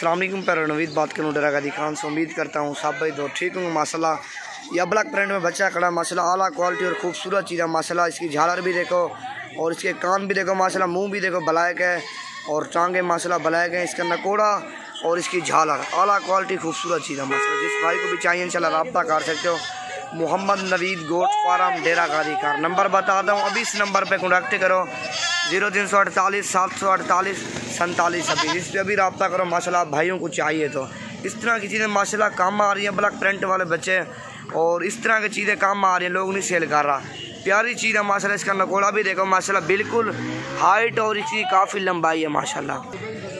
السلام علیکم پیر نوید، بات کروں ڈرا گادی خان سے امید کرتا ہوں سب بھائی دو ٹھیک ہوں۔ ماشاء یہ بلیک پرنٹ میں بچہ کھڑا ماشاء اعلیٰ کوالٹی اور خوبصورت چیز ہے۔ ماشاء اس کی جھالر بھی دیکھو اور اس کے کان بھی دیکھو۔ ماشاء منہ بھی دیکھو بلائک ہے اور ٹانگیں ماشاء اللہ بلائک ہیں۔ اس کا نکوڑا اور اس کی جھالر۔ اعلیٰ کوالٹی خوبصورت چیز ہے۔ ماشاء جس بھائی کو بھی چاہیے انشاءاللہ رابطہ کر سکتے ہو۔ محمد نوید گوٹ فارم ڈیرا گادی کار نمبر بتا دوں، اب اس نمبر پہ کنٹیکٹ کرو۔ زیرو تین سو اڑتالیس، سات سو اڑتالیس سینتالیس چھبیس۔ اس پہ ابھی رابطہ کرو ماشاء اللہ بھائیوں کو چاہیے تو۔ اس طرح کی چیزیں ماشاء اللہ کام آ رہی ہیں بلیک پرنٹ والے بچے۔ اور اس طرح کی چیزیں کام آ رہی ہیں، لوگ نہیں سیل کر رہا۔ پیاری چیز ہے ماشاء اللہ اس کا نکوڑا بھی دیکھو ماشاء اللہ بالکل ہائٹ اور اس کی کافی لمبائی ہے ماشاء اللہ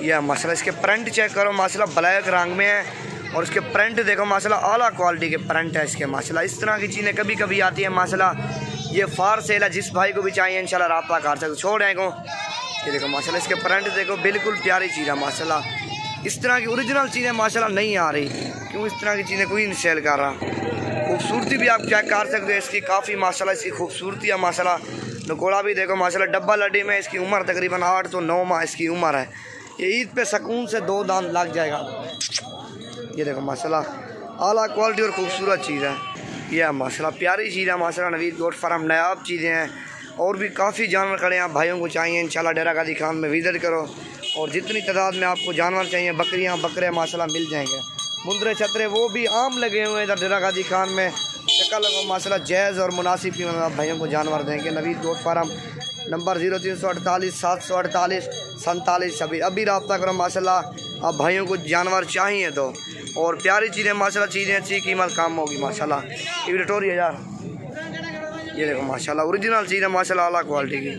یہ ماشاء اللہ اس کے پرنٹ چیک کرو ماشاء اللہ بلیک رنگ میں ہے۔ اور اس کے پرنٹ دیکھو ماشاء اللہ اعلیٰ کوالٹی کے پرنٹ ہے اس کے ماشاء اللہ اس طرح کی چیزیں کبھی کبھی آتی ہیں ماشاء اللہ یہ فار سیل ہے، جس بھائی کو بھی چاہیے، انشاءاللہ رابطہ کر سکتے چھوڑ رہے کو یہ دیکھو ماشاء اللہ اس کے پرنٹ دیکھو، بالکل پیاری چیز ہے ماشاء اللہ اس طرح کی اوریجنل چیزیں ماشاء اللہ نہیں آ رہی۔ کیوں؟ اس طرح کی چیزیں کوئی نہیں سیل کر رہا۔ خوبصورتی بھی آپ چیک کر سکتے ہو، اس کی کافی ماشاء اللہ اس کی خوبصورتی ہے ماشاء اللہ نکوڑا بھی دیکھو ماشاء اللہ ڈبا لڈی میں اس کی عمر تقریباً آٹھ تو نو ماہ اس کی عمر ہے۔ یہ عید پہ سکون سے دو دان لگ جائے گا۔ یہ دیکھو ماشاء اللہ اعلیٰ کوالٹی اور خوبصورت چیز ہے۔ یہ ماشاء اللہ پیاری چیز ہے ماشاء اللہ نوید گوٹ فارم نیاب چیزیں ہیں۔ اور بھی کافی جانور کھڑے ہیں بھائیوں کو چاہیے، انشاءاللہ ڈیرا گادی خان میں وزٹ کرو۔ اور جتنی تعداد میں آپ کو جانور چاہیے، بکریاں، بکرے ماشاء اللہ مل جائیں گے۔ مندرے چھترے وہ بھی عام لگے ہوئے ہیں ادھر ڈیرا گادی خان میں۔ شکل لگو ماشاء اللہ جائز اور مناسب قیمت مطلب آپ بھائیوں کو جانور دیں گے۔ Naveed goat farm number zero تین سو اڑتالیس، سات سو اڑتالیس سینتالیس چھبیس۔ ابھی رابطہ کرو ماشاء اللہ آپ بھائیوں کو جانور چاہیے تو۔ اور پیاری چیزیں ماشاء اللہ چیزیں اچھی قیمت کام ہوگی ماشاء اللہ یہ وکٹوریا یار۔ یہ دیکھو ماشاء اللہ اوریجنل چیز ہے ماشاء اللہ اعلیٰ کوالٹی کی۔